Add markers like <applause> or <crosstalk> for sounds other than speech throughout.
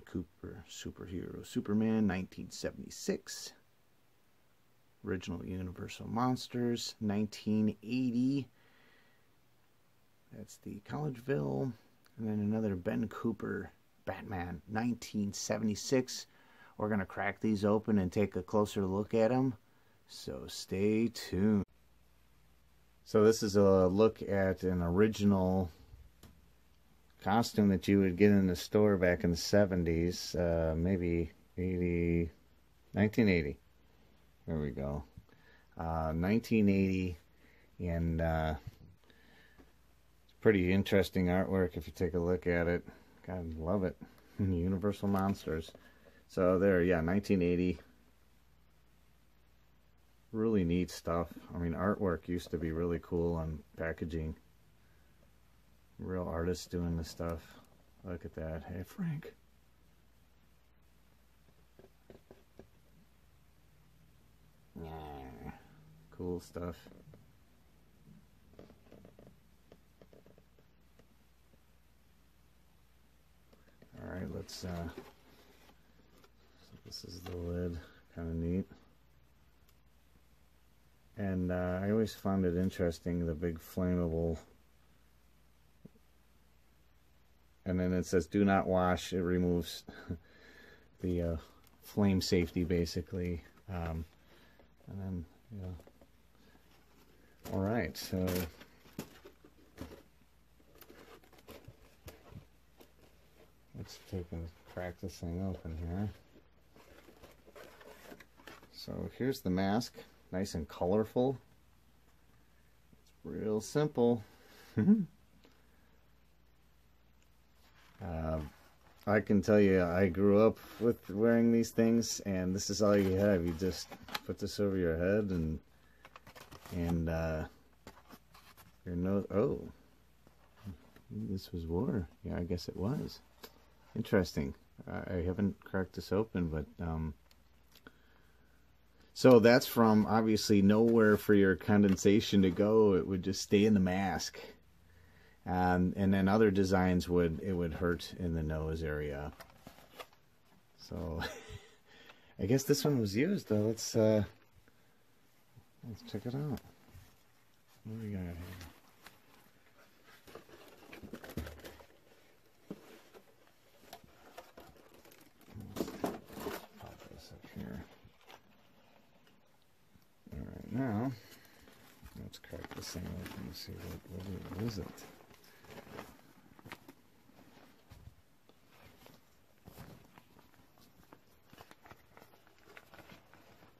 Cooper, superhero Superman, 1976. Original Universal Monsters, 1980. That's the Collegeville. And then another Ben Cooper Batman, 1976. We're going to crack these open and take a closer look at them. So stay tuned. So this is a look at an original costume that you would get in the store back in the 70s, uh, maybe 80, 1980. There we go. Uh, 1980, and uh, it's pretty interesting artwork if you take a look at it. God, love it. <laughs> Universal Monsters. So there, yeah, 1980. Really neat stuff. I mean, artwork used to be really cool on packaging. Real artists doing the stuff. Look at that. Hey, Frank. Yeah. Cool stuff. All right, let's, uh, so this is the lid, kind of neat. And uh, I always found it interesting, the big flammable, and then it says do not wash, it removes <laughs> the uh, flame safety basically. Um, and then. All right, so let's take and crack this thing open here. So here's the mask, nice and colorful. It's real simple. <laughs> I can tell you, I grew up with wearing these things, and this is all you have. You just put this over your head, and and uh, your nose. Oh, this was war. Yeah, I guess it was. Interesting. I, I haven't cracked this open, but um, so that's from obviously nowhere for your condensation to go. It would just stay in the mask and and then other designs would it would hurt in the nose area. So <laughs> I guess this one was used though. Let's uh let's check it out. What do we got here? Here all right now let's crack this thing open and see what, what is it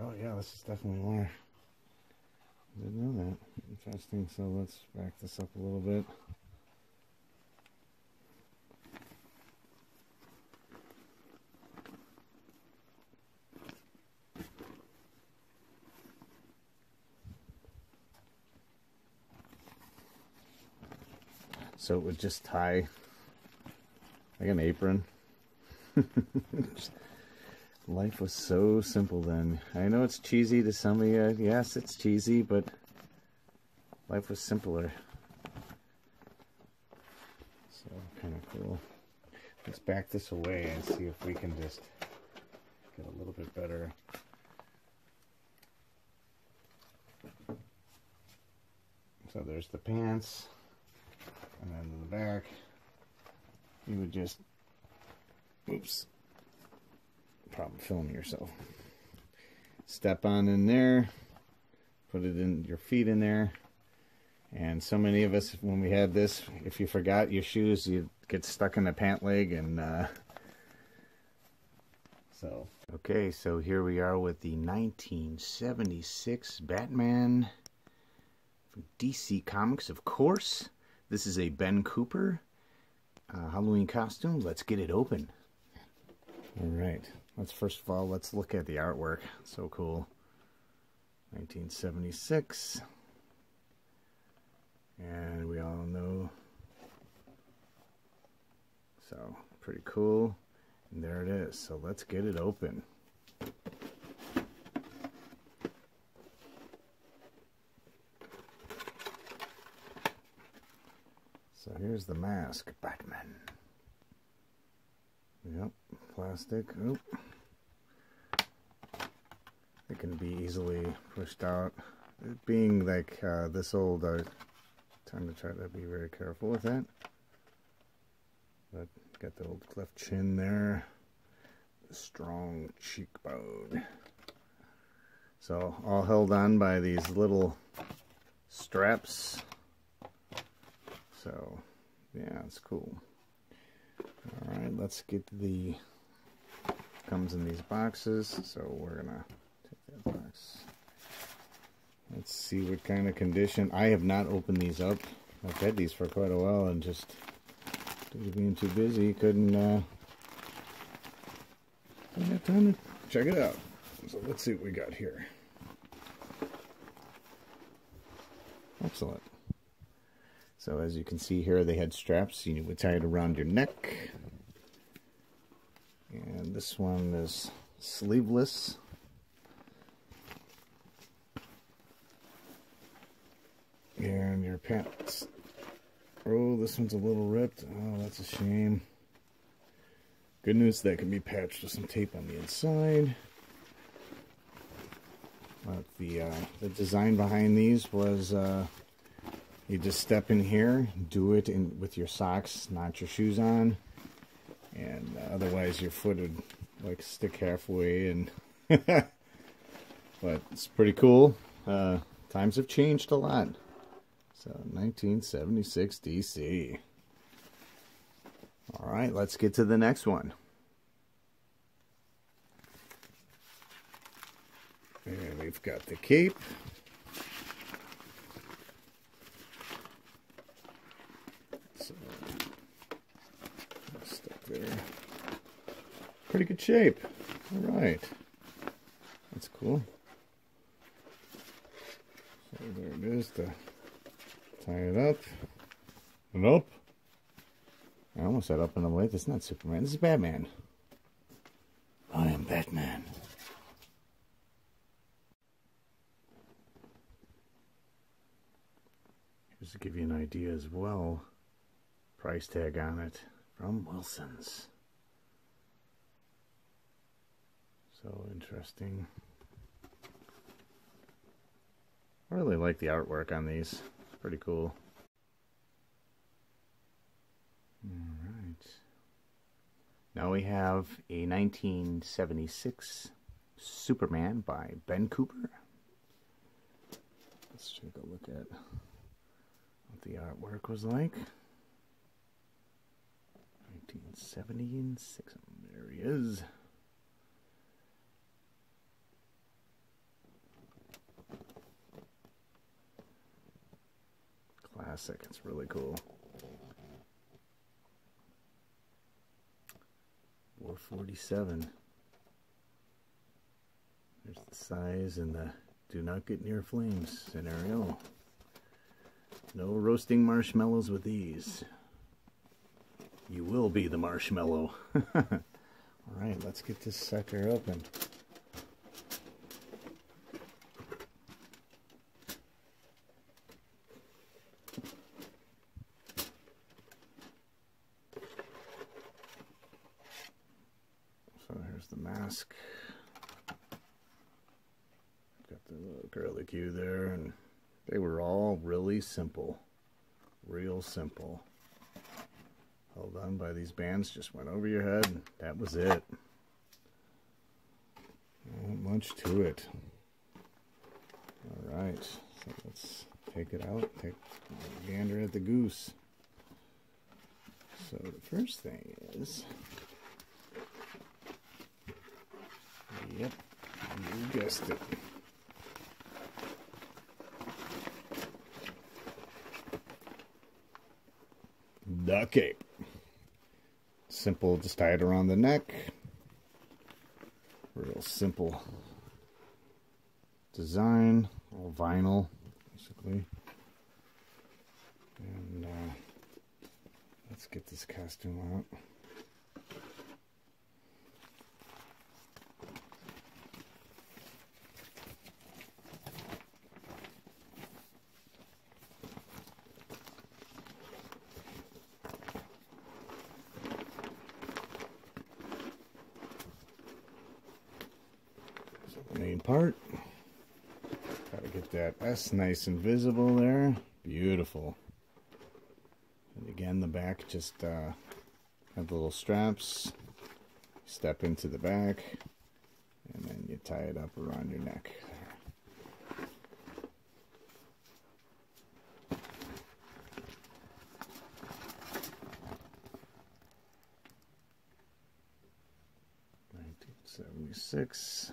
Oh yeah, this is definitely more. Didn't know that. Interesting. So let's back this up a little bit. So it would just tie like an apron. <laughs> Life was so simple then. I know it's cheesy to some of you. Yes, it's cheesy, but life was simpler. So kind of cool. Let's back this away and see if we can just get a little bit better. So there's the pants, and then in the back, you would just, oops, problem filming yourself. Step on in there, put it in your feet in there. And so many of us, when we had this, if you forgot your shoes, you'd get stuck in the pant leg. And uh, so, okay, so here we are with the 1976 Batman from DC Comics, of course. This is a Ben Cooper uh, Halloween costume. Let's get it open. All right. Let's first of all, let's look at the artwork. So cool. 1976. And we all know. So, pretty cool. And there it is. So let's get it open. So here's the mask, Batman. Yep, plastic. Oop. It can be easily pushed out. It being like uh, this old, tend to try to be very careful with that. But got the old cleft chin there, the strong cheekbone. So all held on by these little straps. So yeah, it's cool. All right, let's get the comes in these boxes. So we're gonna take that box. Let's see what kind of condition. I have not opened these up. I've had these for quite a while and just being too busy, couldn't uh, have time to check it out. So let's see what we got here. Excellent. So as you can see here, they had straps. You would tie it around your neck. And this one is sleeveless. And your pants. Oh, this one's a little ripped. Oh, that's a shame. Good news, that can be patched with some tape on the inside. But the uh, the design behind these was uh, you just step in here, do it in with your socks, not your shoes on, and uh, otherwise your foot would like stick halfway. And <laughs> but it's pretty cool. Uh, times have changed a lot. So 1976 DC. All right, let's get to the next one. And we've got the cape. So, stuck there. Pretty shape. All right. That's cool. So there it is, to tie it up. Nope. I almost said up and away. That's not Superman. This is Batman. I am Batman. Just to give you an idea as well, price tag on it from Wilson's. So interesting. I really like the artwork on these. It's pretty cool. Alright. Now we have a 1976 Superman by Ben Cooper. Let's take a look at what the artwork was like. 1976. There he is. Classic. It's really cool. 447. There's the size and the do not get near flames scenario. No roasting marshmallows with these. You will be the marshmallow. <laughs> Alright, let's get this sucker open. So here's the mask. Got the little curly Q there, and they were all really simple. Real simple. Held on by these bands, just went over your head, and that was it. Not much to it. Alright, so let's take it out, take a gander at the goose. So the first thing is Yep, you guessed it. The cape. Simple, just tie it around the neck. Real simple design, all vinyl, basically. And uh, let's get this costume out. Main part. Gotta get that S nice and visible there. Beautiful. And again, the back just uh, have the little straps. Step into the back, and then you tie it up around your neck. Nineteen seventy six.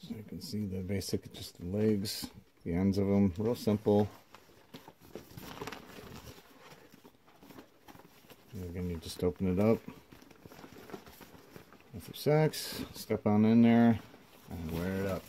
So you can see the basic, just the legs, the ends of them, real simple. And again, you just open it up with your socks, step on in there, and wear it up.